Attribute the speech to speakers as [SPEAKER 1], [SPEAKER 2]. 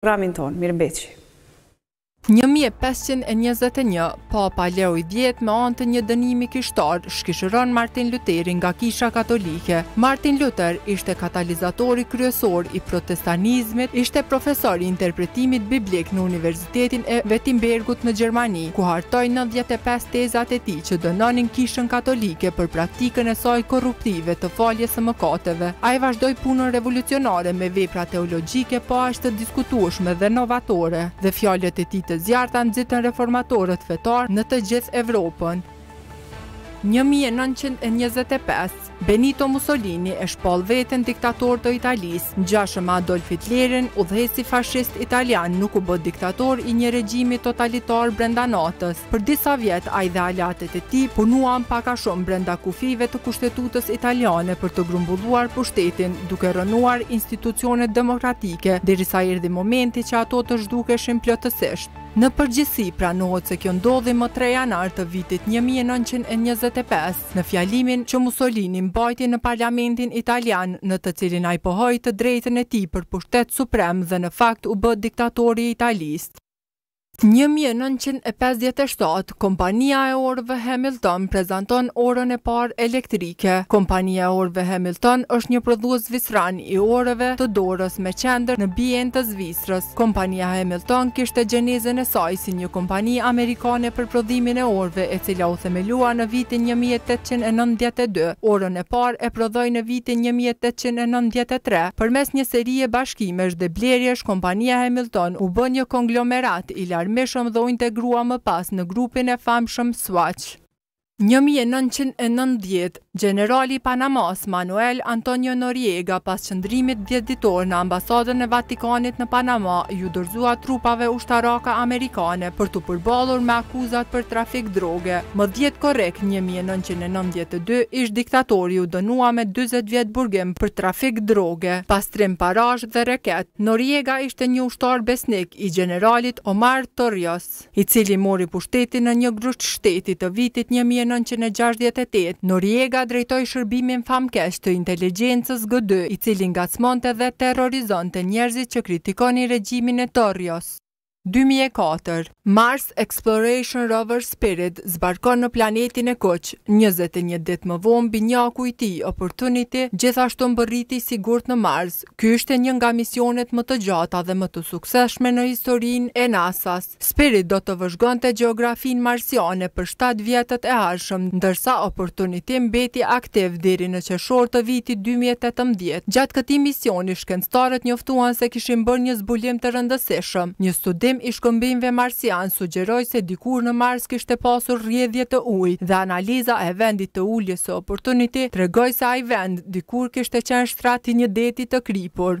[SPEAKER 1] programin tonë. Mirëmbeçi. Një
[SPEAKER 2] mijë e pesëqind e njëzet e një, Papa Leo i Dhjetë me anë të një dënimi kishtar shkishëron Martin Luterin nga Kisha Katolike. Martin Luther ishte katalizatori kryesor i protestanizmit, ishte profesor i interpretimit biblik në Universitetin e Wittenbergut në Gjermani, ku hartoi nëntëdhjetë e pesë tezat e tij që dënonin Kishën Katolike për praktikën e saj korruptive të faljes së mëkateve, ai vazhdoi punën revolucionare me vepra teologjike po aq të diskutueshme dhe novatore, dhe fjalët e tij të zjarrta nxitën reformatorët fetarë në të gjithë Evropën. Një mijë e nëntëqind e njëzet e pesë. Benito Mussolini e shpall veten diktator të Italisë, ngjashëm me Adolf Hitlerin, udhëheqësi fashist italian nuk u bë diktator i një regjimi totalitar brenda natës. Për disa vjet ai dhe aleatët e tij punuan pak a shumë brenda kufijve të kushtetutës italiane për të grumbulluar pushtetin, duke rrënuar institucionet demokratike, derisa erdhi momenti që ato të zhdukeshin plotësisht. Në përgjithësi, pranohet se kjo ndodhi më tre janar të vitit një mijë e nëntëqind e njëzet e pesë. Në fjalimin që Mussolini mbajti në parlamentin italian, në të cilin ai pohoi të drejtën e tij për pushtet suprem dhe në fakt u bë diktator i Italisë, Një mijë e nëntëqind e pesëdhjetë e shtatë, Kompania e Orëve Hamilton prezanton orën e parë elektrike. Kompania e Orëve Hamilton është një prodhues zvicran i orëve të dorës me qendër në Bienn të Zvicrës. Zvicrës. Kompania Hamilton kishte gjenezën e saj si një kompani amerikane për prodhimin e orëve e cila u themelua në vitin një mijë e tetëqind e nëntëdhjetë e dy. Orën e parë e prodhoi në vitin një mijë e tetëqind e nëntëdhjetë e tre. Përmes një serie bashkimesh dhe blerjesh kompania Hamilton u bë një konglomerat i larmishëm dhe u integrua më pas në grupin e famshëm Swatch. Një mijë e nëntëqind e nëntëdhjetë, Gjenerali i Panamasë, Manuel Antonio Noriega, pas qëndrimit dhjetë ditor në Ambasadën e Vatikanit në Panama, iu dorëzua trupave ushtarake amerikane për t'u përballur me akuzat për trafik droge. Më dhjetë korrik një mijë e nëntëqind e nëntëdhjetë e dy, ish-diktatori u dënua me dyzet vjet burgim për trafik droge, pastrim parash dhe reket. Noriega ishte një ushtar besnik i gjeneralit Omar Torrijos. i cili mori pushtetin në një grusht shteti të vitit një mijë e nëntëqind e gjashtëdhjetë e tetë, Noriega drejtoi shërbimin famkeq të inteligjencës G dy, i cili ngacmonte dhe terrorizonte njerëzit që kritikonin regjimin e Torrijos. Dy mijë e katër, Mars Exploration Rover Spirit zbarkon në Planetin e Kuq, njëzet e një ditë më vonë binjaku i tij, Opportunity, gjithashtu mbërriti i sigurt në Mars, Ky ishte një nga misionet më të gjata dhe më të suksesshme në historinë e NASA-s. Spirit do të vëzhgonte gjeografinë marsiane për shtatë vjetët e ardhshëm, ndërsa Opportunity mbeti aktiv deri në qershor të vitit dy mijë e tetëmbëdhjetë. Gjatë këtij misioni, shkencëtarët njoftuan se kishin bërë një zbulim të rëndësishëm. Një studim i shkëmbinjve marsianë sugjeroi se dikur në Mars kishte pasur rrjedhje të ujit, dhe analiza e vendit të uljes së Opportunity tregoi se ai vend, Dikur kishte qenë shtrat i një deti të kripur.